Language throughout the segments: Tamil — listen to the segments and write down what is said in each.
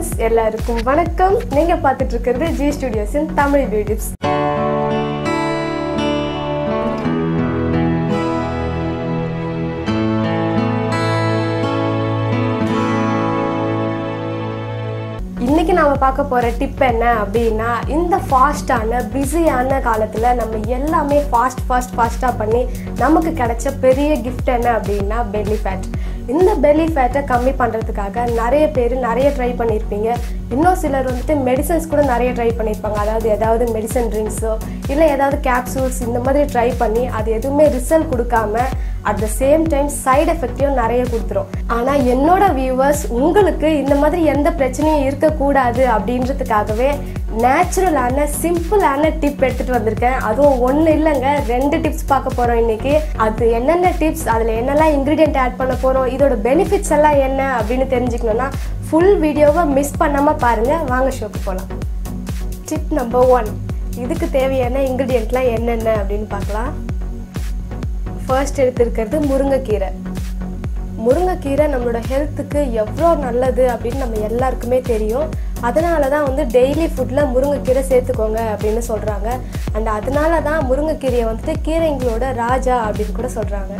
ஃப்ரெண்ட்ஸ் எல்லாருக்கும் வணக்கம். நீங்க பார்த்துட்டு இருக்கிறது ஜி ஸ்டுடியோஸின் தமிழ் வீடியோஸ் இன்னைக்கு நாம பார்க்க போற டிப் என்ன அப்படின்னா இந்த ஃபாஸ்டான பிஸியான காலத்துல நம்ம எல்லாமே ஃபாஸ்ட் ஃபாஸ்ட் ஃபாஸ்டா பண்ணி நமக்கு கிடைச்ச பெரிய கிஃப்ட் என்ன அப்படின்னா பெல்லி ஃபேட் இந்த பெல்லி ஃபேட்டை கம்மி பண்ணுறதுக்காக நிறைய பேர் நிறைய ட்ரை பண்ணியிருப்பீங்க இன்னும் சிலர் வந்துட்டு மெடிசன்ஸ் கூட நிறைய ட்ரை பண்ணியிருப்பாங்க அதாவது ஏதாவது மெடிசன் ட்ரிங்க்ஸோ இல்லை ஏதாவது கேப்சூல்ஸ் இந்த மாதிரி ட்ரை பண்ணி அது எதுவுமே ரிசல்ட் கொடுக்காம at the same time side எஃபெக்டையும் நிறைய கொடுத்துரும். ஆனால் என்னோட வியூவர்ஸ் உங்களுக்கு இந்த மாதிரி எந்த பிரச்சனையும் இருக்கக்கூடாது அப்படின்றதுக்காகவே நேச்சுரலான சிம்பிளான டிப் எடுத்துகிட்டு வந்திருக்கேன். அதுவும் ஒன்று இல்லைங்க. ரெண்டு டிப்ஸ் பார்க்க போகிறோம் இன்னைக்கு. அது என்னென்ன டிப்ஸ் அதில் என்னெல்லாம் இன்க்ரீடியன்ட் ஆட் பண்ண போகிறோம் இதோட பெனிஃபிட்ஸ் எல்லாம் என்ன அப்படின்னு தெரிஞ்சுக்கணுன்னா ஃபுல் வீடியோவை மிஸ் பண்ணாமல் பாருங்கள் வாங்க ஷோக்கு போகலாம் டிப் நம்பர் ஒன் இதுக்கு தேவையான இன்க்ரீடியண்ட்லாம் என்னென்ன அப்படின்னு பார்க்கலாம். ஃபர்ஸ்ட் எடுத்துருக்கிறது முருங்கைக்கீரை. முருங்கைக்கீரை நம்மளோட ஹெல்த்துக்கு எவ்வளோ நல்லது அப்படின்னு நம்ம எல்லாருக்குமே தெரியும். அதனால தான் வந்து டெய்லி ஃபுட்டில் முருங்கைக்கீரை சேர்த்துக்கோங்க அப்படின்னு சொல்கிறாங்க அண்ட் அதனால தான் முருங்கைக்கீரையை வந்துட்டு கீரைங்களோட ராஜா அப்படின்னு கூட சொல்கிறாங்க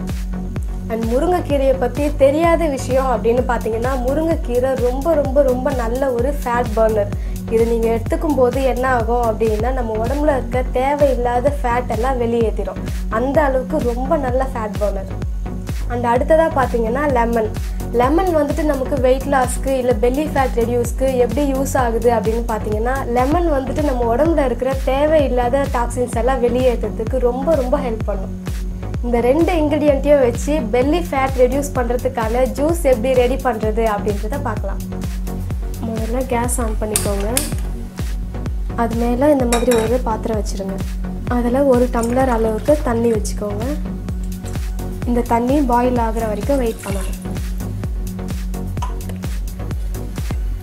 அண்ட் முருங்கைக்கீரையை பற்றி தெரியாத விஷயம் அப்படின்னு பார்த்தீங்கன்னா முருங்கைக்கீரை ரொம்ப ரொம்ப ரொம்ப நல்ல ஒரு ஃபேட் பர்னர் இது நீங்கள் எடுத்துக்கும் போது என்ன ஆகும் அப்படின்னா நம்ம உடம்புல இருக்க தேவையில்லாத ஃபேட் எல்லாம் வெளியேற்றிடும் அந்த அளவுக்கு ரொம்ப நல்ல ஃபேட் பர்னர் அண்ட் அடுத்ததாக பார்த்தீங்கன்னா லெமன் லெமன் வந்துட்டு நமக்கு வெயிட் லாஸ்க்கு இல்லை பெல்லி ஃபேட் ரெடியூஸ்க்கு எப்படி யூஸ் ஆகுது அப்படின்னு பார்த்தீங்கன்னா லெமன் வந்துட்டு நம்ம உடம்புல இருக்கிற தேவையில்லாத டாக்ஸின்ஸ் எல்லாம் வெளியேற்றுறதுக்கு ரொம்ப ரொம்ப ஹெல்ப் பண்ணும். இந்த ரெண்டு இன்க்ரீடியண்ட்டையும் வச்சு பெல்லி ஃபேட் ரெடியூஸ் பண்ணுறதுக்கான ஜூஸ் எப்படி ரெடி பண்ணுறது அப்படின்றத பார்க்கலாம். முதல்ல கேஸ் ஆன் பண்ணிக்கோங்க. அது மேலே இந்த மாதிரி ஒரு பாத்திரம் வச்சுருங்க. அதில் ஒரு டம்ளர் அளவுக்கு தண்ணி வச்சுக்கோங்க. இந்த தண்ணி பாயில் ஆகிற வரைக்கும் வெயிட் பண்ணணும்.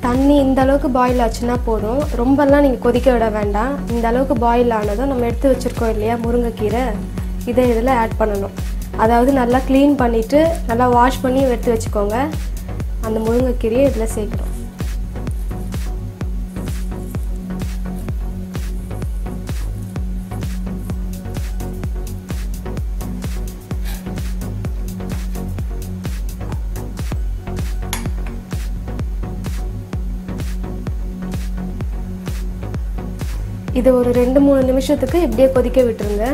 தண்ணி இந்த அளவுக்கு பாயில் ஆச்சுன்னா போதும். ரொம்பலாம் நீங்கள் கொதிக்க விட வேண்டாம். இந்த அளவுக்கு பாயில் ஆனதும் நம்ம எடுத்து வச்சுருக்கோம் இல்லையா முருங்கைக்கீரை. இதை இதில் ஆட் பண்ணணும். அதாவது நல்லா க்ளீன் பண்ணிவிட்டு நல்லா வாஷ் பண்ணி எடுத்து வச்சுக்கோங்க. அந்த முருங்கைக்கீரையை இதில் சேர்க்கணும். இது ஒரு ரெண்டு மூணு நிமிஷத்துக்கு இப்படியே கொதிக்க விட்டுருங்க.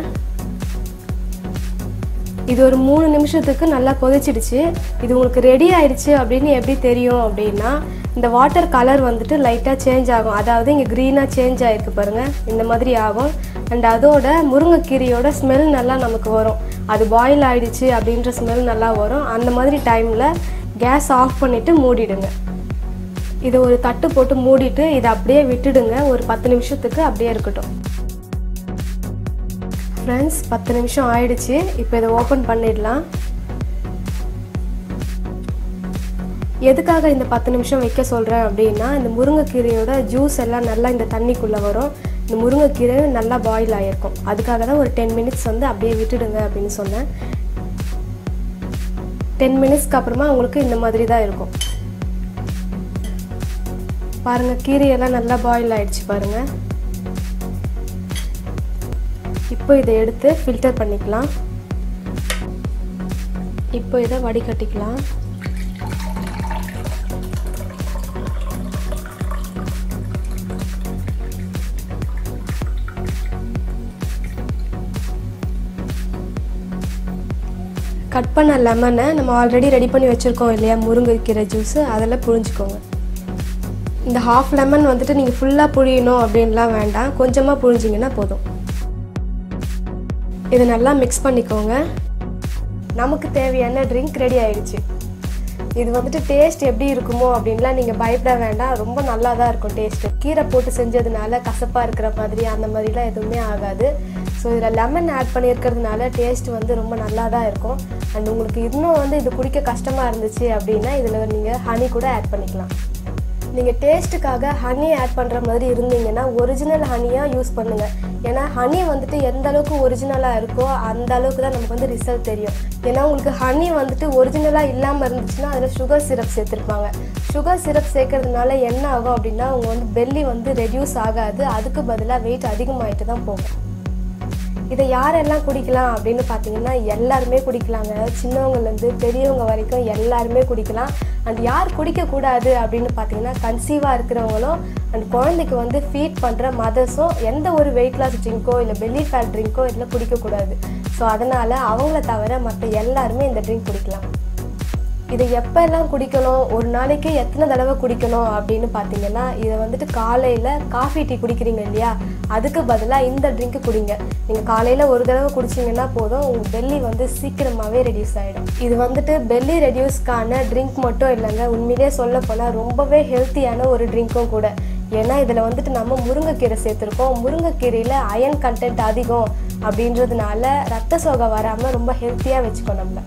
இது ஒரு மூணு நிமிஷத்துக்கு நல்லா கொதிச்சிடுச்சு. இது உங்களுக்கு ரெடி ஆயிடுச்சு அப்படின்னு எப்படி தெரியும் அப்படின்னா இந்த வாட்டர் கலர் வந்துட்டு லைட்டாக சேஞ்ச் ஆகும். அதாவது இங்கே க்ரீனாக சேஞ்ச் ஆகிருக்கு பாருங்கள் இந்த மாதிரி ஆகும். அண்ட் அதோட முருங்கைக்கீரையோட ஸ்மெல் நல்லா நமக்கு வரும். அது பாயில் ஆகிடுச்சு அப்படின்ற ஸ்மெல் நல்லா வரும். அந்த மாதிரி டைமில் கேஸ் ஆஃப் பண்ணிவிட்டு மூடிடுங்க. இதை ஒரு தட்டு போட்டு மூடிட்டு இதை அப்படியே விட்டுடுங்க. ஒரு பத்து நிமிஷத்துக்கு அப்படியே இருக்கட்டும். ஃப்ரெண்ட்ஸ் பத்து நிமிஷம் ஆயிடுச்சு. இப்போ இதை ஓப்பன் பண்ணிடலாம். எதுக்காக இந்த பத்து நிமிஷம் வைக்க சொல்கிறேன் அப்படின்னா இந்த முருங்கைக்கீரையோட ஜூஸ் எல்லாம் நல்லா இந்த தண்ணிக்குள்ளே வரும். இந்த முருங்கைக்கீரை நல்லா பாயில் ஆகிருக்கும் அதுக்காக தான் ஒரு டென் மினிட்ஸ் வந்து அப்படியே விட்டுடுங்க அப்படின்னு சொன்னேன். டென் மினிட்ஸ்க்கு அப்புறமா உங்களுக்கு இந்த மாதிரி தான் இருக்கும். பாருங்கள் கீரையெல்லாம் நல்லா பாயில் ஆகிடுச்சு பாருங்கள் இப்போ இதை எடுத்து ஃபில்டர் பண்ணிக்கலாம். இப்போ இதை வடிகட்டிக்கலாம். கட் பண்ண லெமனை நம்ம ஆல்ரெடி ரெடி பண்ணி வச்சுருக்கோம் இல்லையா முருங்கைக்கீரை ஜூஸு அதில் புழிஞ்சிக்கோங்க. இந்த ஹாஃப் லெமன் வந்துட்டு நீங்கள் ஃபுல்லாக புழியணும் அப்படின்லாம் வேண்டாம். கொஞ்சமாக புழிஞ்சிங்கன்னா போதும். இதை நல்லா மிக்ஸ் பண்ணிக்கோங்க. நமக்கு தேவையான ட்ரிங்க் ரெடி ஆயிடுச்சு. இது வந்துட்டு டேஸ்ட் எப்படி இருக்குமோ அப்படின்லாம் நீங்கள் பயப்பட வேண்டாம். ரொம்ப நல்லா தான் இருக்கும் டேஸ்ட்டு கீரை போட்டு செஞ்சதுனால கசப்பாக இருக்கிற மாதிரி அந்த மாதிரிலாம் எதுவுமே ஆகாது. ஸோ இதில் லெமன் ஆட் பண்ணியிருக்கிறதுனால டேஸ்ட் வந்து ரொம்ப நல்லா தான் இருக்கும். அண்ட் உங்களுக்கு இன்னும் வந்து இது குடிக்க கஷ்டமாக இருந்துச்சு அப்படின்னா இதில் நீங்கள் ஹனி கூட ஆட் பண்ணிக்கலாம். நீங்கள் டேஸ்ட்டுக்காக ஹனி ஆட் பண்ணுற மாதிரி இருந்தீங்கன்னா ஒரிஜினல் ஹனியாக யூஸ் பண்ணுங்கள் ஏன்னா ஹனி வந்துட்டு எந்த அளவுக்கு ஒரிஜினலாக இருக்கோ அந்த அளவுக்கு தான் நமக்கு வந்து ரிசல்ட் தெரியும். ஏன்னா உங்களுக்கு ஹனி வந்துட்டு ஒரிஜினலாக இல்லாமல் இருந்துச்சுன்னா அதில் சுகர் சிரப் சேர்த்துருப்பாங்க. சுகர் சிரப் சேர்க்கறதுனால என்ன ஆகும் அப்படின்னா உங்கள் வந்து பெல்லி வந்து ரெடியூஸ் ஆகாது. அதுக்கு பதிலாக வெயிட் அதிகமாகிட்டு தான் போகும். இதை யாரெல்லாம் குடிக்கலாம் அப்படின்னு பார்த்தீங்கன்னா எல்லாருமே குடிக்கலாங்க. சின்னவங்கலேருந்து பெரியவங்க வரைக்கும் எல்லாருமே குடிக்கலாம். அண்ட் யார் குடிக்கக்கூடாது அப்படின்னு பார்த்தீங்கன்னா கன்சீவாக இருக்கிறவங்களும் அண்ட் குழந்தைக்கு வந்து ஃபீட் பண்ணுற மதர்ஸும் எந்த ஒரு வெயிட் லாஸ் ட்ரிங்க்கோ இல்லை பெல்லி ஃபேட் ட்ரிங்க்கோ இதில் குடிக்கக்கூடாது. ஸோ அதனால் அவங்கள தவிர மற்ற எல்லாருமே இந்த ட்ரிங்க் குடிக்கலாம். இதை எப்போல்லாம் குடிக்கணும்? ஒரு நாளைக்கு எத்தனை தடவை குடிக்கணும் அப்படின்னு பார்த்தீங்கன்னா இதை வந்துட்டு காலையில் காஃபி டீ குடிக்கிறீங்க இல்லையா? அதுக்கு பதிலாக இந்த ட்ரிங்க்கு குடிங்க. நீங்கள் காலையில் ஒரு தடவை குடிச்சிங்கன்னா போதும் உங்கள் பெல்லி வந்து சீக்கிரமாகவே ரெடியூஸ் ஆகிடும் இது வந்துட்டு பெல்லி ரெடியூஸ்க்கான ட்ரிங்க் மட்டும் இல்லைங்க. உண்மையிலே சொல்ல போனால் ரொம்பவே ஹெல்த்தியான ஒரு ட்ரிங்க்கும் கூட. ஏன்னா இதில் வந்துட்டு நம்ம முருங்கைக்கீரை சேர்த்துருக்கோம். முருங்கைக்கீரையில் அயன் கண்டென்ட் அதிகம் அப்படின்றதுனால ரத்த சோகை வராமல் ரொம்ப ஹெல்த்தியாக வச்சுக்கோ நம்மளை.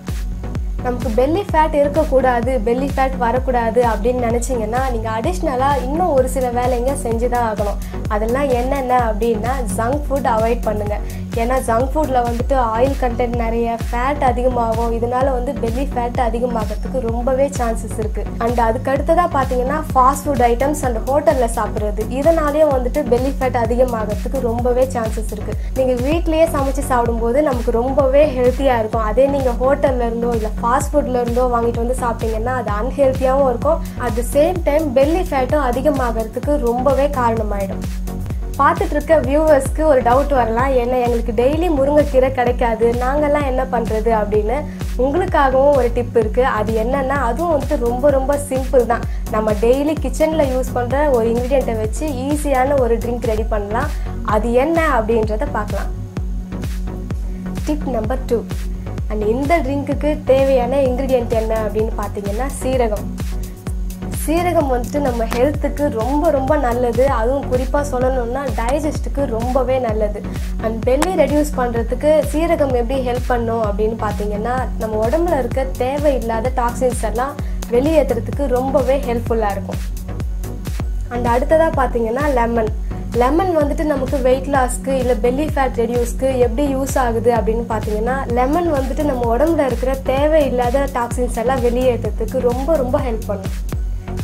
நமக்கு பெல்லி ஃபேட் இருக்கக்கூடாது பெல்லி ஃபேட் வரக்கூடாது அப்படின்னு நினச்சிங்கன்னா நீங்கள் அடிஷ்னலாக இன்னும் ஒரு சில வேலைங்க செஞ்சு தான் ஆகணும். அதெல்லாம் என்னென்ன அப்படின்னா ஜங்க் ஃபுட் அவாய்ட் பண்ணுங்கள் ஏன்னா ஜங்க் ஃபுட்டில் வந்துட்டு ஆயில் கண்டென்ட் நிறைய ஃபேட் அதிகமாகும். இதனால வந்து பெல்லி ஃபேட் அதிகமாகிறதுக்கு ரொம்பவே சான்சஸ் இருக்குது அண்ட் அதுக்கு அடுத்ததாக பார்த்தீங்கன்னா ஃபாஸ்ட் ஃபுட் ஐட்டம்ஸ் அண்ட் ஹோட்டலில் சாப்பிட்றது. இதனாலேயும் வந்துட்டு பெல்லி ஃபேட் அதிகமாகிறதுக்கு ரொம்பவே சான்சஸ் இருக்குது நீங்கள் வீட்லேயே சமைச்சு சாப்பிடும்போது நமக்கு ரொம்பவே ஹெல்த்தியாக இருக்கும். அதே நீங்கள் ஹோட்டல்ல இருந்தோ இல்லை ஃபாஸ்ட் ஃபுட்ல இருந்தோ வாங்கிட்டு வந்து சாப்பிட்டீங்கன்னா அது அன்ஹெல்த்தியாகவும் இருக்கும். At the same time belly ஃபேட்டும் அதிகமாகிறதுக்கு ரொம்பவே காரணமாயிடும். பார்த்துட்டு இருக்க வியூவர்ஸ்க்கு ஒரு டவுட் வரலாம். என்ன எங்களுக்கு டெய்லி முருங்கைக்கீரை கிடைக்காது. நாங்கள்லாம் என்ன பண்ணுறது அப்படின்னு உங்களுக்காகவும் ஒரு டிப் இருக்குது அது என்னென்னா அதுவும் வந்துட்டு ரொம்ப ரொம்ப சிம்பிள் தான். நம்ம டெய்லி கிச்சனில் யூஸ் பண்ணுற ஒரு இன்க்ரீடியண்ட்டை வச்சு ஈஸியான ஒரு ட்ரிங்க் ரெடி பண்ணலாம். அது என்ன அப்படின்றத பார்க்கலாம். டிப் நம்பர் டூ அண்ட் இந்த ட்ரிங்க்குக்கு தேவையான இன்க்ரீடியன்ட் என்ன அப்படின்னு பார்த்தீங்கன்னா சீரகம். சீரகம் வந்துட்டு நம்ம ஹெல்த்துக்கு ரொம்ப ரொம்ப நல்லது. அதுவும் குறிப்பாக சொல்லணும்னா டைஜஸ்ட்டுக்கு ரொம்பவே நல்லது. அண்ட் பெல்லி ரெடியூஸ் பண்ணுறதுக்கு சீரகம் எப்படி ஹெல்ப் பண்ணும் அப்படின்னு பார்த்தீங்கன்னா நம்ம உடம்புல இருக்க தேவையில்லாத டாக்ஸின்ஸ் எல்லாம் வெளியேற்றுறதுக்கு ரொம்பவே ஹெல்ப்ஃபுல்லாக இருக்கும். அண்ட் அடுத்ததாக பார்த்தீங்கன்னா லெமன் லெமன் வந்துட்டு நமக்கு வெயிட் லாஸ்க்கு இல்லை பெல்லி ஃபேட் ரெடியூஸ்க்கு எப்படி யூஸ் ஆகுது அப்படின்னு பார்த்தீங்கன்னா லெமன் வந்துட்டு நம்ம உடம்புல இருக்கிற தேவையில்லாத டாக்ஸின்ஸ் எல்லாம் வெளியேற்றத்துக்கு ரொம்ப ரொம்ப ஹெல்ப் பண்ணும்.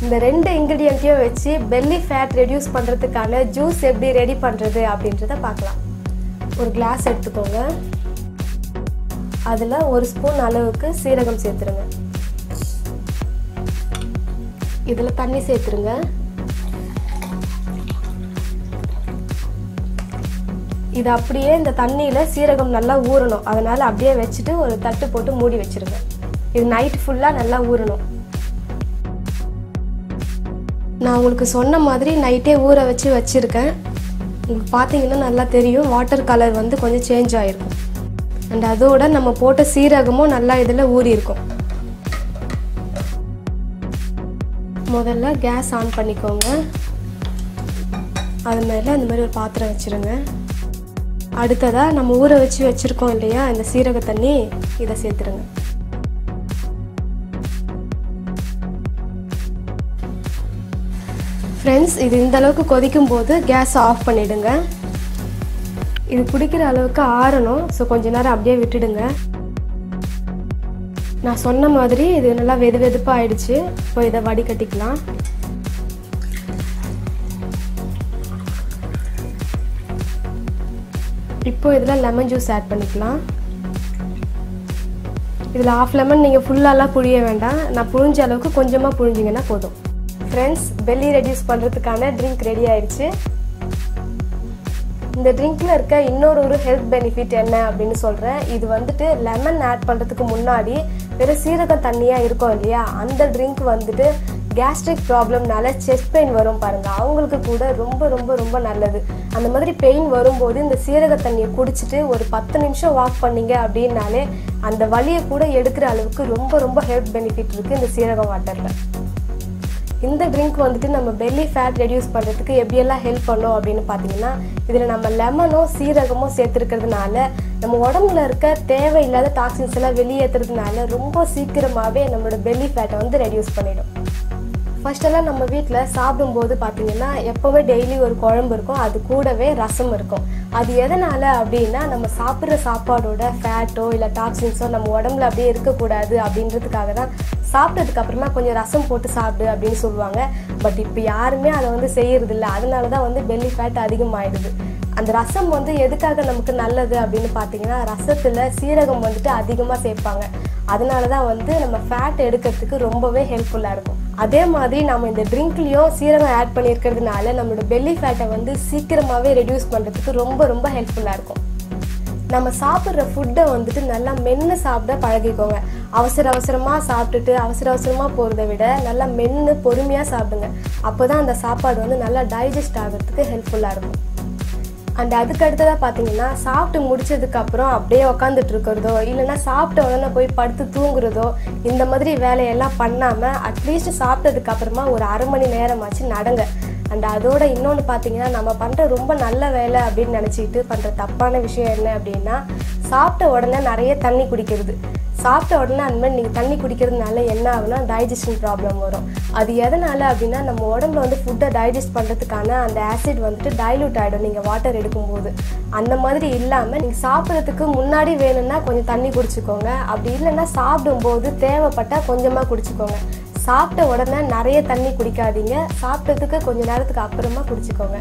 இந்த ரெண்டு இன்க்ரீடியண்ட்டையும் வச்சு பெல்லி ஃபேட் ரெடியூஸ் பண்ணுறதுக்கான ஜூஸ் எப்படி ரெடி பண்ணுறது அப்படின்றத பார்க்கலாம். ஒரு கிளாஸ் எடுத்துக்கோங்க. அதில் ஒரு ஸ்பூன் அளவுக்கு சீரகம் சேர்த்துருங்க. இதில் தண்ணி சேர்த்துருங்க. இது அப்படியே இந்த தண்ணியில் சீரகம் நல்லா ஊறணும். அதனால் அப்படியே வச்சுட்டு ஒரு தட்டு போட்டு மூடி வச்சுருங்க. இது நைட் ஃபுல்லாக நல்லா ஊறணும். நான் உங்களுக்கு சொன்ன மாதிரி நைட்டே ஊற வச்சு வச்சுருக்கேன். உங்களுக்கு பார்த்தீங்கன்னா நல்லா தெரியும். வாட்டர் கலர் வந்து கொஞ்சம் சேஞ்ச் ஆகிருக்கும் அண்ட் அதோட நம்ம போட்ட சீரகமும் நல்லா இதில் ஊறியிருக்கும் முதல்ல கேஸ் ஆன் பண்ணிக்கோங்க. அது மேலே அந்த மாதிரி ஒரு பாத்திரம் வச்சுருங்க. அடுத்ததாக நம்ம ஊற வச்சு வச்சுருக்கோம் இல்லையா இந்த சீரக தண்ணி இதை சேர்த்துருங்க. ஃப்ரெண்ட்ஸ் இது இந்த அளவுக்கு கொதிக்கும் போது கேஸ் ஆஃப் பண்ணிடுங்க. இது குடிக்கிற அளவுக்கு ஆறணும் ஸோ கொஞ்ச நேரம் அப்படியே விட்டுடுங்க. நான் சொன்ன மாதிரி இது நல்லா வெது வெதுப்பாக ஆயிடுச்சு இப்போ இதை வடிகட்டிக்கலாம். இப்போ இதில் லெமன் ஜூஸ் ஆட் பண்ணிக்கலாம். இதில் ஆஃப் லெமன் நீங்கள் ஃபுல்லாலாம் புழிய வேண்டாம். நான் புழிஞ்ச அளவுக்கு கொஞ்சமாக புழிஞ்சிங்கன்னா போதும். ஃப்ரெண்ட்ஸ் பெல்லி ரெடியூஸ் பண்ணுறதுக்கான ட்ரிங்க் ரெடி ஆயிடுச்சு. இந்த ட்ரிங்க்கில் இருக்க இன்னொரு ஒரு ஹெல்த் பெனிஃபிட் என்ன அப்படின்னு சொல்கிறேன் இது வந்துட்டு லெமன் ஆட் பண்ணுறதுக்கு முன்னாடி வெறும் சீரகம் தண்ணியாக இருக்கும் இல்லையா அந்த ட்ரிங்க் வந்துட்டு கேஸ்ட்ரிக் ப்ராப்ளம்னால செஸ்ட் பெயின் வரும் பாருங்க. அவங்களுக்கு கூட ரொம்ப ரொம்ப ரொம்ப நல்லது. அந்த மாதிரி பெயின் வரும்போது இந்த சீரக தண்ணியை குடிச்சிட்டு ஒரு பத்து நிமிஷம் வாக் பண்ணீங்க அப்படின்னாலே அந்த வலியை கூட எடுக்கிற அளவுக்கு ரொம்ப ரொம்ப ஹெல்த் பெனிஃபிட் இருக்குது இந்த சீரகம் வாட்டரில் இந்த ட்ரிங்க் வந்துட்டு நம்ம பெல்லி ஃபேட் ரெடியூஸ் பண்ணுறதுக்கு எப்படியெல்லாம் ஹெல்ப் பண்ணும் அப்படின்னு பார்த்தீங்கன்னா இதில் நம்ம லெமனும் சீரகமும் சேர்த்துருக்கிறதுனால நம்ம உடம்புல இருக்க தேவையில்லாத டாக்ஸின்ஸ் எல்லாம் வெளியேற்றுறதுனால ரொம்ப சீக்கிரமாகவே நம்மளோட பெல்லி ஃபேட்டை வந்து ரெடியூஸ் பண்ணிடும். ஃபஸ்ட்டெல்லாம் நம்ம வீட்டில் சாப்பிடும்போது பார்த்தீங்கன்னா எப்போவுமே டெய்லி ஒரு குழம்பு இருக்கும். அது கூடவே ரசம் இருக்கும். அது எதனால் அப்படின்னா நம்ம சாப்பிட்ற சாப்பாடோட ஃபேட்டோ இல்லை டாக்ஸின்ஸோ நம்ம உடம்புல அப்படியே இருக்கக்கூடாது அப்படின்றதுக்காக தான் சாப்பிட்டதுக்கு அப்புறமா கொஞ்சம் ரசம் போட்டு சாப்பிடு அப்படின்னு சொல்லுவாங்க. பட் இப்போ யாருமே அதை வந்து செய்யறதில்ல. அதனால தான் வந்து பெல்லி ஃபேட் அதிகமாகிடுது அந்த ரசம் வந்து எதுக்காக நமக்கு நல்லது அப்படின்னு பார்த்தீங்கன்னா ரசத்தில் சீரகம் வந்துட்டு அதிகமாக சேர்ப்பாங்க. அதனால தான் வந்து நம்ம ஃபேட் எடுக்கிறதுக்கு ரொம்பவே ஹெல்ப்ஃபுல்லாக இருக்கும். அதே மாதிரி நம்ம இந்த ட்ரிங்க்லேயும் சீரகம் ஆட் பண்ணியிருக்கிறதுனால நம்மளோட பெல்லி ஃபேட்டை வந்து சீக்கிரமாகவே ரெடியூஸ் பண்ணுறதுக்கு ரொம்ப ரொம்ப ஹெல்ப்ஃபுல்லாக இருக்கும். நம்ம சாப்பிட்ற ஃபுட்டை வந்துட்டு நல்லா மென்று சாப்பிட பழகிக்கோங்க. அவசர அவசரமாக சாப்பிட்டுட்டு அவசர அவசரமாக போகிறத விட நல்லா மென்று பொறுமையாக சாப்பிடுங்க. அப்போ தான் அந்த சாப்பாடு வந்து நல்லா டைஜஸ்ட் ஆகிறதுக்கு ஹெல்ப்ஃபுல்லாக இருக்கும். அண்ட் அதுக்கு அடுத்ததாக பார்த்தீங்கன்னா சாப்பிட்டு முடிச்சதுக்கப்புறம் அப்படியே உக்காந்துட்டு இருக்கிறதோ இல்லைன்னா சாப்பிட்ட உடனே போய் படுத்து தூங்குறதோ இந்த மாதிரி வேலையெல்லாம் பண்ணாமல் அட்லீஸ்ட் சாப்பிட்டதுக்கப்புறமா ஒரு அரை மணி நேரமாச்சு நடங்க. அண்ட் அதோட இன்னொன்று பார்த்தீங்கன்னா நம்ம பண்ணுற ரொம்ப நல்ல வேலை அப்படின்னு நினச்சிக்கிட்டு பண்ணுற தப்பான விஷயம் என்ன அப்படின்னா சாப்பிட்ட உடனே நிறைய தண்ணி குடிக்கிறது. சாப்பிட்ட உடனே அந்த மாதிரி நீங்கள் தண்ணி குடிக்கிறதுனால என்ன ஆகுனா டைஜஷன் ப்ராப்ளம் வரும். அது எதனால் அப்படின்னா நம்ம உடம்புல வந்து ஃபுட்டை டைஜஸ்ட் பண்ணுறதுக்கான அந்த ஆசிட் வந்துட்டு டைலூட் ஆகிடும் நீங்கள் வாட்டர் எடுக்கும்போது. அந்த மாதிரி இல்லாமல் நீங்கள் சாப்பிட்றதுக்கு முன்னாடி வேணும்னா கொஞ்சம் தண்ணி குடிச்சுக்கோங்க. அப்படி இல்லைன்னா சாப்பிடும்போது தேவைப்பட்டால் கொஞ்சமாக குடிச்சுக்கோங்க. சாப்பிட்ட உடனே நிறைய தண்ணி குடிக்காதீங்க. சாப்பிட்டதுக்கு கொஞ்ச நேரத்துக்கு அப்புறமா குடிச்சுக்கோங்க.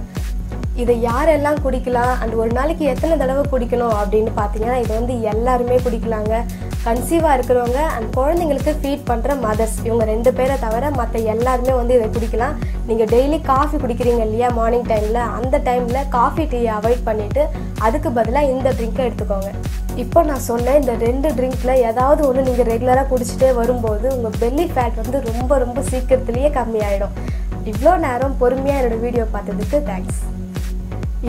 இதை யாரெல்லாம் குடிக்கலாம்? அண்ட் ஒரு நாளைக்கு எத்தனை தடவை குடிக்கணும் அப்படின்னு பார்த்தீங்கன்னா இதை வந்து எல்லாருமே குடிக்கலாங்க. கன்சீவாக இருக்கிறவங்க அண்ட் குழந்தைங்களுக்கு ஃபீட் பண்ணுற மதர்ஸ் இவங்க ரெண்டு பேரை தவிர மற்ற எல்லாருமே வந்து இதை குடிக்கலாம். நீங்கள் டெய்லி காஃபி குடிக்கிறீங்க இல்லையா மார்னிங் டைமில் அந்த டைமில் காஃபி டீயை அவாய்ட் பண்ணிவிட்டு அதுக்கு பதிலாக இந்த ட்ரிங்க்கை எடுத்துக்கோங்க. இப்போ நான் சொன்ன இந்த ரெண்டு ட்ரிங்க்கில் ஏதாவது ஒன்று நீங்கள் ரெகுலராக குடிச்சிட்டே வரும்போது உங்கள் பெல்லி ஃபேட் வந்து ரொம்ப ரொம்ப சீக்கிரத்துலேயே கம்மியாயிடும். இவ்வளோ நேரம் பொறுமையாக என்னோடய வீடியோ பார்த்ததுக்கு தேங்க்ஸ்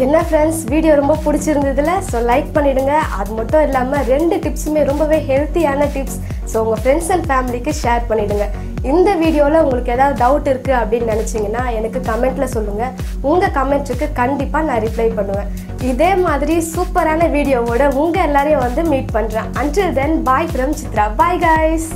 என்ன ஃப்ரெண்ட்ஸ் வீடியோ ரொம்ப பிடிச்சிருந்ததுல ஸோ லைக் பண்ணிடுங்க. அது மட்டும் இல்லாமல் ரெண்டு டிப்ஸுமே ரொம்பவே ஹெல்த்தியான டிப்ஸ் ஸோ உங்கள் ஃப்ரெண்ட்ஸ் அண்ட் ஃபேமிலிக்கு ஷேர் பண்ணிடுங்க. இந்த வீடியோவில் உங்களுக்கு ஏதாவது டவுட் இருக்குது அப்படின்னு நினச்சிங்கன்னா எனக்கு கமெண்ட்டில் சொல்லுங்கள் உங்கள் கமெண்ட்டுக்கு கண்டிப்பாக நான் ரிப்ளை பண்ணுவேன். இதே மாதிரி சூப்பரான வீடியோவோட உங்கள் எல்லாரையும் வந்து மீட் பண்ணுறேன் until then bye from Chitra. Bye guys